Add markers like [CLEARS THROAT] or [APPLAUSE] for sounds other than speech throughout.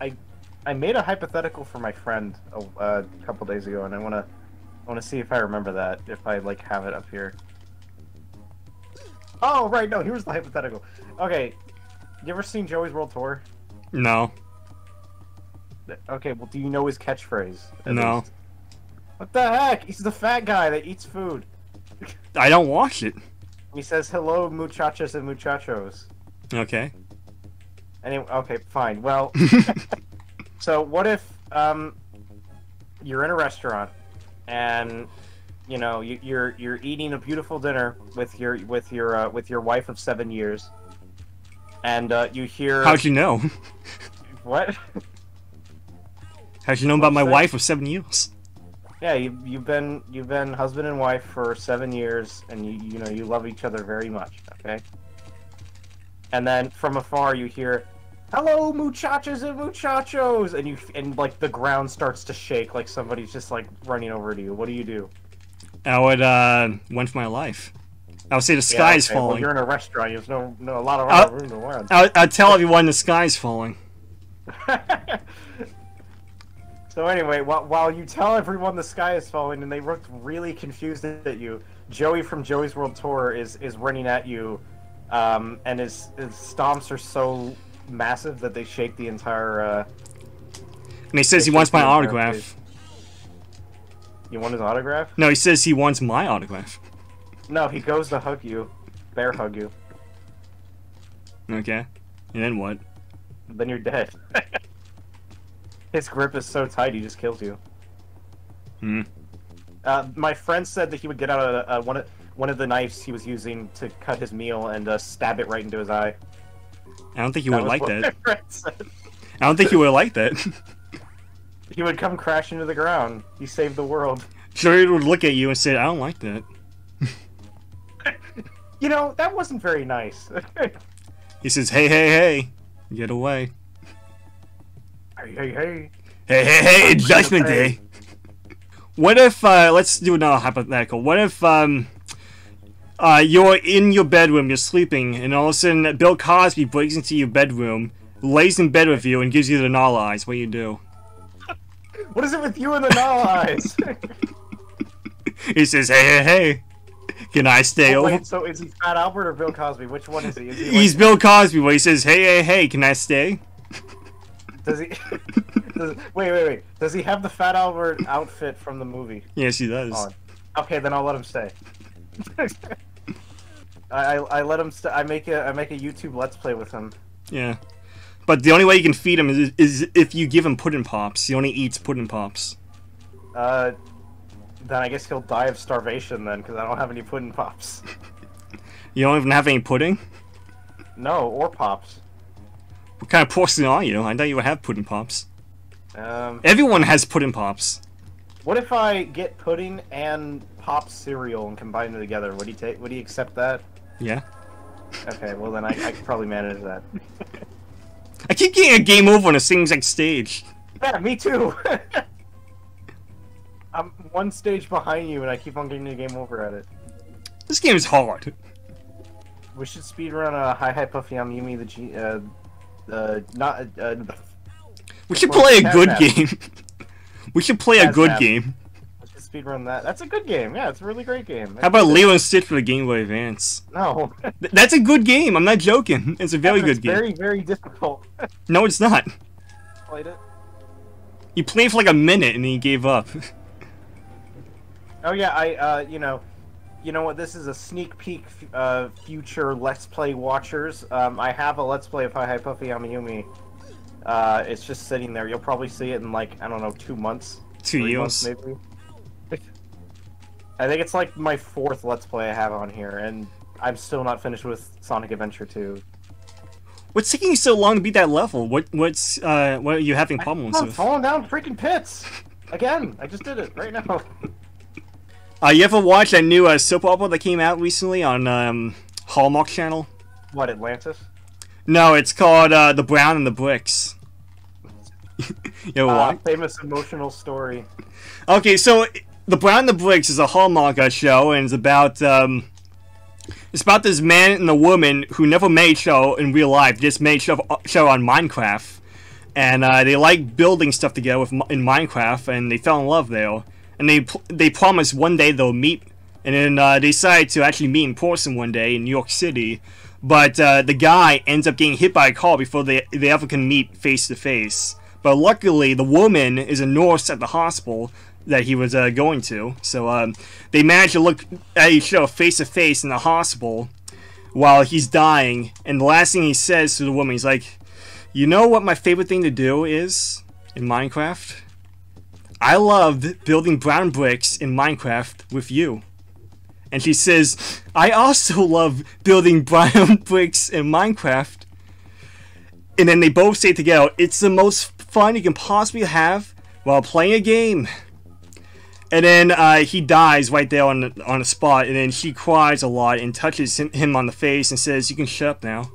I, I, I made a hypothetical for my friend a, a couple days ago, and I wanna, I wanna see if I remember that. If I like have it up here. Oh right, no, here's the hypothetical. Okay, you ever seen Joey's World Tour? No. Okay, well, do you know his catchphrase? No. least? What the heck? He's the fat guy that eats food. I don't watch it. He says, "Hello, muchachos and muchachos." Okay. Anyway, okay, fine. Well, [LAUGHS] so what if um, you're in a restaurant and you know you, you're you're eating a beautiful dinner with your with your uh, with your wife of seven years, and uh, you hear How'd you know? what? How'd you know about my that? wife of seven years? Yeah, you, you've been you've been husband and wife for seven years, and you you know you love each other very much. Okay. And then from afar you hear, "Hello, muchachos and muchachos," and you and like the ground starts to shake, like somebody's just like running over to you. What do you do? I would uh went for my life. I would say the Yeah, sky is okay, Well, falling. you're in a restaurant. There's no no a lot of Uh, room to run. I I'd tell everyone the sky's falling. [LAUGHS] so anyway, while, while you tell everyone the sky is falling and they look really confused at you, Joey from Joey's World Tour is is running at you, um, and his, his stomps are so massive that they shake the entire. Uh, And he says he wants my autograph. place. You want his autograph? No, he says he wants my autograph. No, he goes to hug you, bear hug you. Okay. And then what? Then you're dead. [LAUGHS] his grip is so tight, he just kills you. Hmm. Uh, my friend said that he would get out a, uh, one of one of the knives he was using to cut his meal and uh, stab it right into his eye. I don't think he would like that. my friend said. I don't think he would like that. [LAUGHS] He would come crashing to the ground. He saved the world. sure, he would look at you and say, "I don't like that." [LAUGHS] You know that wasn't very nice. [LAUGHS] He says, "Hey, hey, hey, get away! hey, hey, hey! Hey, hey, hey! It's Judgment. Day." What if? uh Let's do another hypothetical. What if um uh you're in your bedroom, you're sleeping, and all of a sudden Bill Cosby breaks into your bedroom, lays in bed with you, and gives you the null eyes? What do you do? [LAUGHS] What is it with you and the null eyes? [LAUGHS] He says, "Hey, hey, hey, can I stay Oh, over?" wait, so is he Fat Albert or Bill Cosby? Which one is he? Is he He's Bill Cosby. Where he says, "Hey, hey, hey, can I stay?" Does he? [LAUGHS] does, wait, wait, wait. Does he have the Fat Albert outfit from the movie? Yes, he does. on. Okay, then I'll let him stay. [LAUGHS] I, I, I let him. St- I make a I make a YouTube Let's Play with him. Yeah. But the only way you can feed him is, is if you give him pudding pops. He only eats pudding pops. Uh, then I guess he'll die of starvation then, because I don't have any pudding pops. [LAUGHS] You don't even have any pudding? No, or pops. What kind of person are you? I thought you would have pudding pops. Um, Everyone has pudding pops. what if I get pudding and pop cereal and combine them together? Would he take? Would he accept that? Yeah. Okay, well then I, I could probably manage that. I keep getting a game over on a same exact stage. yeah, me too. [LAUGHS] I'm one stage behind you, and I keep on getting a game over at it. This game is hard. We should speedrun uh, Hi Hi Puffy AmiYumi the G. Uh, uh, not uh, [LAUGHS] We should play a good game. we should play a good game. we should speedrun that. That's a good game. Yeah, it's a really great game. How about Lilo and Stitch for the Game Boy Advance? [LAUGHS] No, That's a good game. I'm not joking. [LAUGHS] It's a very it's good game. Very very difficult. No, it's not. Played it. You played for like a minute and then you gave up. Oh yeah, I uh, you know, you know what? This is a sneak peek, uh, future Let's Play watchers. Um, I have a Let's Play of Hi Hi Puffy AmiYumi. Uh, it's just sitting there. You'll probably see it in like I don't know, two months, Two years. months maybe. I think it's like my fourth Let's Play I have on here, and I'm still not finished with Sonic Adventure 2. What's taking you so long to beat that level? What what's uh what are you having problems I'm with? falling down freaking pits again. I just did it right now. [LAUGHS] Uh, you ever watch that new uh, soap opera that came out recently on um, Hallmark Channel? What Atlantis? No, it's called uh, The Brown and the Bricks. [LAUGHS] you Uh, famous emotional story. Okay, so The Brown and the Bricks is a Hallmark uh, show, and it's about um, it's about this man and a woman who never made show in real life, just made show show on Minecraft, and uh, they like building stuff together with, in Minecraft, and they fell in love there. And they they promised one day they'll meet, and then uh, they decide to actually meet in person one day in New York City. But uh, the guy ends up getting hit by a car before they they ever can meet face to face. But luckily, the woman is a nurse at the hospital that he was uh, going to, so um, they manage to look at each other face to face in the hospital while he's dying. And the last thing he says to the woman, he's like, "You know what my favorite thing to do is in Minecraft? I loved building brown bricks in Minecraft with you." And she says, I also love building [LAUGHS] brown bricks in Minecraft. And then they both say together, it's the most fun you can possibly have while playing a game. And then uh, he dies right there on the, on the spot, and then she cries a lot and touches him, him on the face and says, you can shut up now.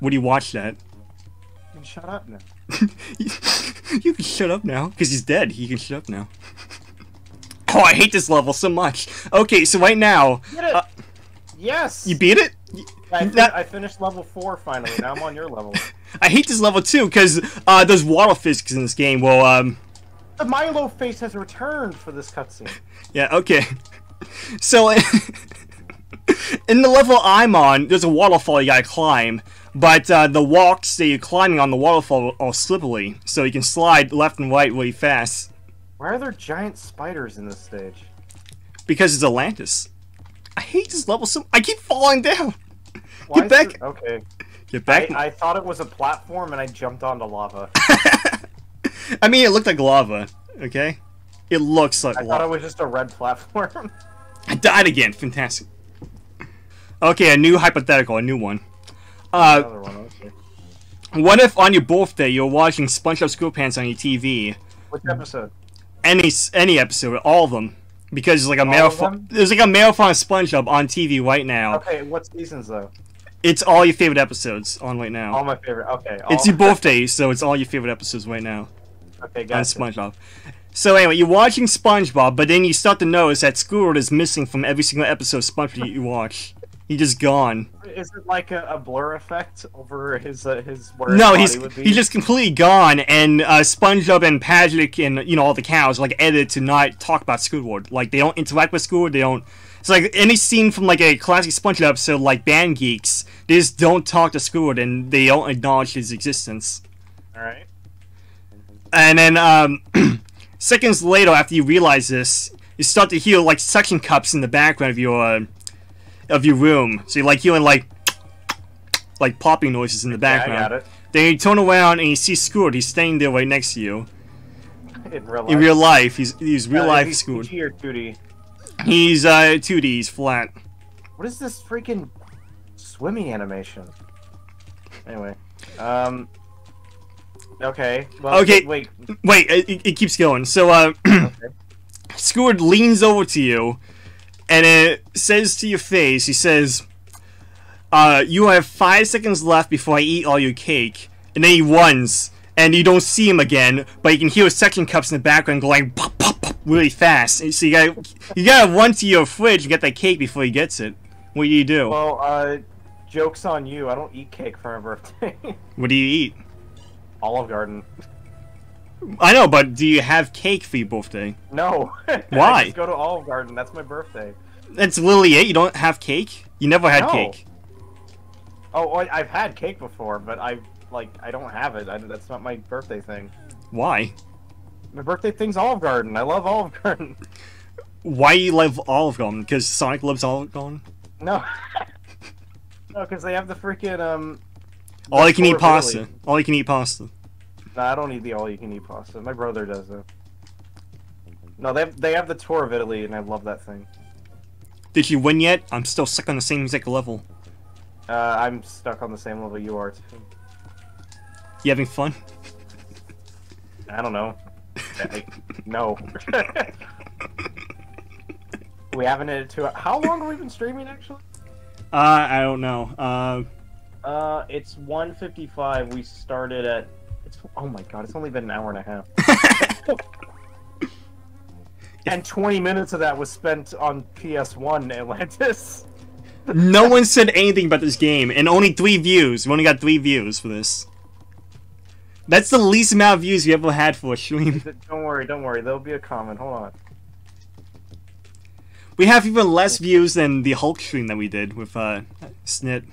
Would you watch that? You can shut up now. [LAUGHS] you can shut up now, because he's dead. He can shut up now. [LAUGHS] Oh, I hate this level so much. Okay, so right now... Uh, yes! You beat it? I, fin I, finished level 4 finally, now I'm on your level. [LAUGHS] I hate this level too, because uh, there's water physics in this game. Well, um... The Milo face has returned for this cutscene. Yeah, okay. So, in the level I'm on, there's a waterfall you gotta climb. But uh, the walks that you're climbing on the waterfall are slippery, so you can slide left and right really fast. Why are there giant spiders in this stage? Because it's Atlantis. I hate this level so I keep falling down. Why Get back. There... Okay. Get back. I, I, thought it was a platform and I jumped onto lava. [LAUGHS] I mean, it looked like lava. Okay. It looks like I lava. thought it was just a red platform. [LAUGHS] I died again. Fantastic. Okay, a new hypothetical, a new one. Uh, one. What if on your birthday you're watching SpongeBob SquarePants on your TV? Which episode? any any episode, all of them, because it's like a marathon. There's like a marathon of SpongeBob on TV right now. Okay, what seasons though? It's all your favorite episodes on right now. All my favorite. Okay. All... It's your birthday, so it's all your favorite episodes right now. Okay, gotcha. On SpongeBob. So anyway, you're watching SpongeBob, but then you start to notice that Squidward is missing from every single episode of SpongeBob you watch. He just gone. Is it like a, a blur effect over his uh, his where No, his he's he's just completely gone, and uh, SpongeBob and Patrick and you know all the cows like edited to not talk about Squidward. Like they don't interact with Squidward. They don't. It's like any scene from like a classic SpongeBob episode, like Band Geeks. They just don't talk to Squidward, and they don't acknowledge his existence. All right. And then um, [CLEARS THROAT] seconds later, after you realize this, you start to hear like suction cups in the background of your. Uh, of your room. So you like hearing like like popping noises in the background. Yeah, I got it. Then you turn around and you see Scoot. He's standing there right next to you. In real life. In real life, he's he's real uh, life he's Scoot. 2D or 2D? He's uh 2D. He's flat. What is this freaking swimming animation? Anyway, um. Okay. Well, okay. Wait. Wait. It, it keeps going. So uh, [CLEARS THROAT] okay. leans over to you and it says to your face, he says, uh, you have five seconds left before I eat all your cake. And then he runs, and you don't see him again, but you can hear suction cups in the background going pop, pop, pop really fast. And so you gotta, you gotta run to your fridge and get that cake before he gets it. What do you do? Well, uh, joke's on you. I don't eat cake for my birthday. what do you eat? [LAUGHS] Olive Garden. I know, but do you have cake for your birthday? No. [LAUGHS] Why? go to Olive Garden. That's my birthday. That's literally it. You don't have cake. You never had no. cake. Oh, I've had cake before, but I like I don't have it. I, that's not my birthday thing. Why? My birthday thing's Olive Garden. I love Olive Garden. [LAUGHS] Why you love Olive Garden? Because Sonic loves Olive Garden? No. [LAUGHS] no, because they have the freaking um. All you can eat pasta. All you can eat pasta. No, I don't eat the all-you-can-eat pasta. My brother does though. No, they have, they have the tour of Italy, and I love that thing. Did you win yet? I'm still stuck on the same exact level. Uh, I'm stuck on the same level you are. Too. You having fun? I don't know. I, no. [LAUGHS] we haven't hit it too. How long have we been streaming actually? Uh, I don't know. Uh, uh, it's 1:55. We started at oh my god, it's only been an hour and a half. [LAUGHS] and 20 minutes of that was spent on PS1 Atlantis. no one said anything about this game, and only three views. We only got three views for this. That's the least amount of views we ever had for a stream. Don't worry, don't worry. There'll be a comment. Hold on. We have even less views than the Hulk stream that we did with uh, Snit.